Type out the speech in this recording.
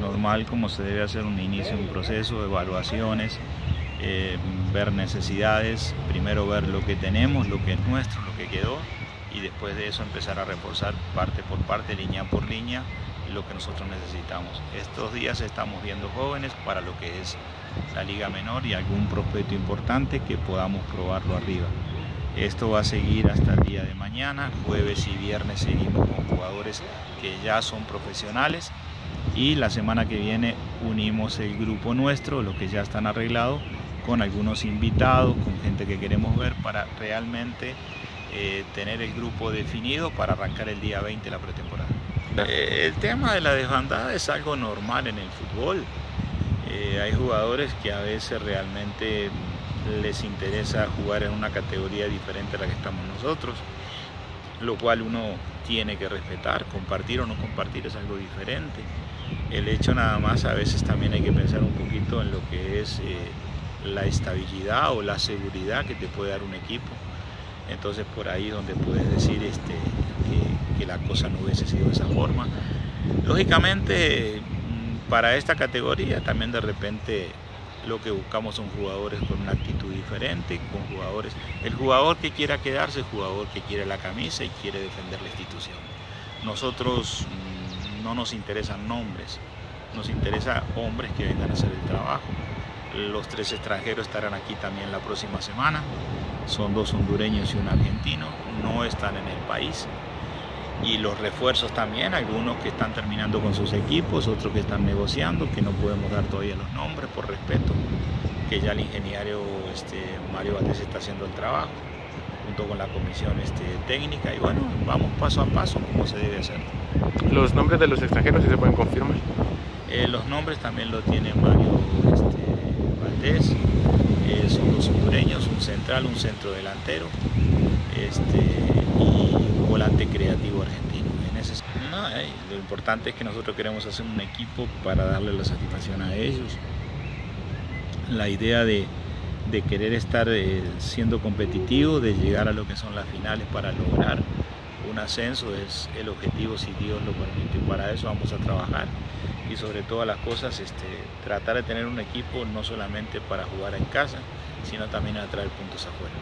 Normal como se debe hacer un inicio, un proceso, evaluaciones, eh, ver necesidades, primero ver lo que tenemos, lo que es nuestro, lo que quedó y después de eso empezar a reforzar parte por parte, línea por línea, lo que nosotros necesitamos. Estos días estamos viendo jóvenes para lo que es la liga menor y algún prospecto importante que podamos probarlo arriba. Esto va a seguir hasta el día de mañana, jueves y viernes seguimos con jugadores que ya son profesionales y la semana que viene unimos el grupo nuestro, lo que ya están arreglados, con algunos invitados, con gente que queremos ver para realmente eh, tener el grupo definido para arrancar el día 20 la pretemporada. Eh, el tema de la desbandada es algo normal en el fútbol. Eh, hay jugadores que a veces realmente les interesa jugar en una categoría diferente a la que estamos nosotros, lo cual uno tiene que respetar, compartir o no compartir es algo diferente. El hecho nada más a veces también hay que pensar un poquito en lo que es la estabilidad o la seguridad que te puede dar un equipo. Entonces por ahí donde puedes decir este, que, la cosa no hubiese sido de esa forma. Lógicamente mm, para esta categoría también de repente lo que buscamos son jugadores con una actitud diferente, con jugadores, el jugador que quiera quedarse, el jugador que quiere la camisa y quiere defender la institución. Nosotros mm, no nos interesan nombres, nos interesa hombres que vengan a hacer el trabajo. Los tres extranjeros estarán aquí también la próxima semana. Son dos hondureños y un argentino. No están en el país. Y los refuerzos también, algunos que están terminando con sus equipos, otros que están negociando, que no podemos dar todavía los nombres por respeto, que ya el ingeniero este, Mario Bates está haciendo el trabajo junto con la comisión este, técnica y bueno, vamos paso a paso como se debe hacer. ¿Los nombres de los extranjeros si se pueden confirmar? Eh, los nombres también lo tiene Mario este, eh, son dos hondureños, un central, un centro delantero este, y un volante creativo argentino. En ese, eh, lo importante es que nosotros queremos hacer un equipo para darle la satisfacción a ellos. La idea de, querer estar eh, siendo competitivo, de llegar a lo que son las finales para lograr un ascenso es el objetivo si Dios lo permite. Para eso vamos a trabajar y sobre todas las cosas este, tratar de tener un equipo no solamente para jugar en casa, sino también a traer puntos afuera.